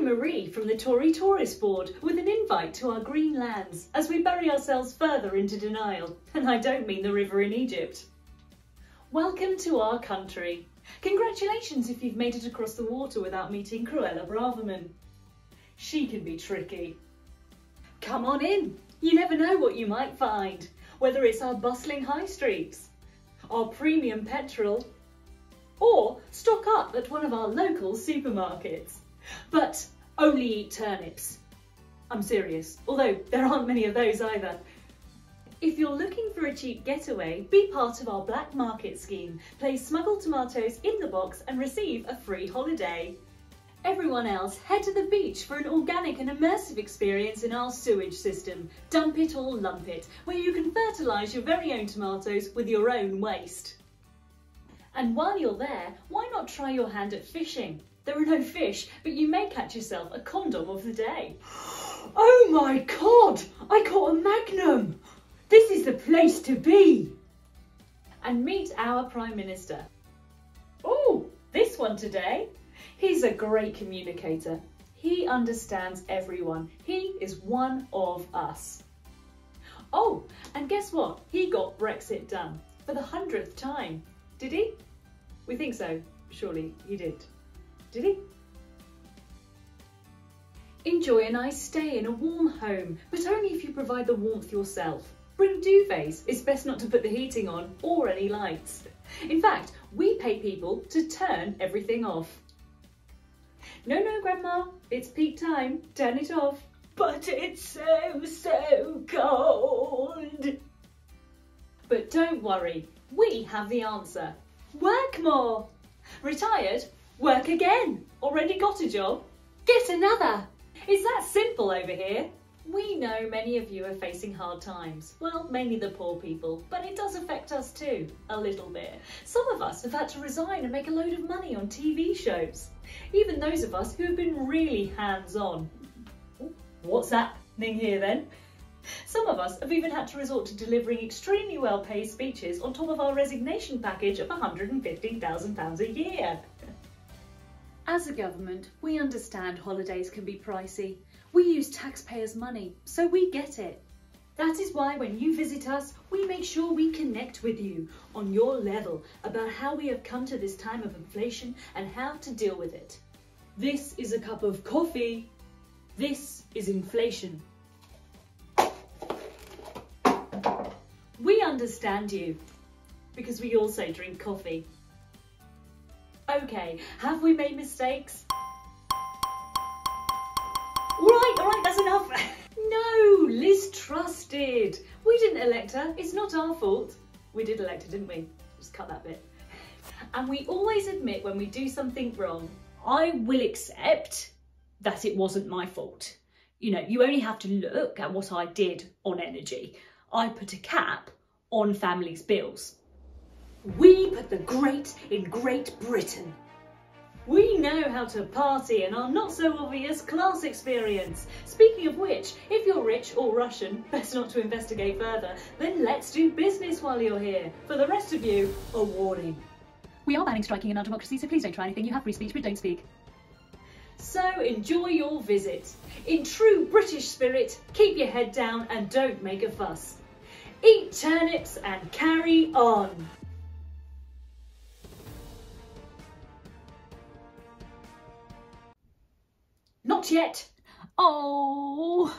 Marie from the Tory Tourist Board with an invite to our green lands as we bury ourselves further into denial, and I don't mean the river in Egypt. Welcome to our country. Congratulations if you've made it across the water without meeting Cruella Braverman. She can be tricky. Come on in, you never know what you might find, whether it's our bustling high streets, our premium petrol, or stock up at one of our local supermarkets. But only eat turnips. I'm serious, although there aren't many of those either. If you're looking for a cheap getaway, be part of our black market scheme. Play smuggled tomatoes in the box and receive a free holiday. Everyone else, head to the beach for an organic and immersive experience in our sewage system. Dump it or lump it, where you can fertilise your very own tomatoes with your own waste. And while you're there, why not try your hand at fishing? There are no fish, but you may catch yourself a condom of the day. Oh my god! I caught a magnum! This is the place to be! And meet our Prime Minister. Oh, this one today. He's a great communicator. He understands everyone. He is one of us. Oh, and guess what? He got Brexit done for the hundredth time. Did he? We think so. Surely he did. Did he? Enjoy a nice stay in a warm home, but only if you provide the warmth yourself. Bring duvets, it's best not to put the heating on or any lights. In fact, we pay people to turn everything off. No, no, Grandma, it's peak time, turn it off. But it's so, so cold. But don't worry, we have the answer. Work more. Retired? Work again. Already got a job? Get another. It's that simple over here. We know many of you are facing hard times. Well, mainly the poor people, but it does affect us too, a little bit. Some of us have had to resign and make a load of money on TV shows. Even those of us who have been really hands-on. What's happening here then? Some of us have even had to resort to delivering extremely well-paid speeches on top of our resignation package of £115,000 a year. As a government, we understand holidays can be pricey. We use taxpayers' money, so we get it. That is why when you visit us, we make sure we connect with you on your level about how we have come to this time of inflation and how to deal with it. This is a cup of coffee. This is inflation. We understand you because we also drink coffee. Okay, have we made mistakes? Right, all right, that's enough. no, Liz trusted. We didn't elect her. It's not our fault. We did elect her, didn't we? Just cut that bit. And we always admit when we do something wrong. I will accept that it wasn't my fault. You know, you only have to look at what I did on energy. I put a cap on families' bills. We put the great in Great Britain. We know how to party and our not so obvious class experience. Speaking of which, if you're rich or Russian, best not to investigate further, then let's do business while you're here. For the rest of you, a warning. We are banning striking in our democracy, so please don't try anything. You have free speech, but don't speak. So enjoy your visit. In true British spirit, keep your head down and don't make a fuss. Eat turnips and carry on. Not yet. Oh.